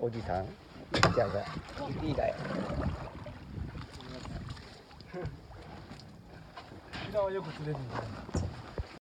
おじさん？じゃあいいだよ沖はよく釣れるんだ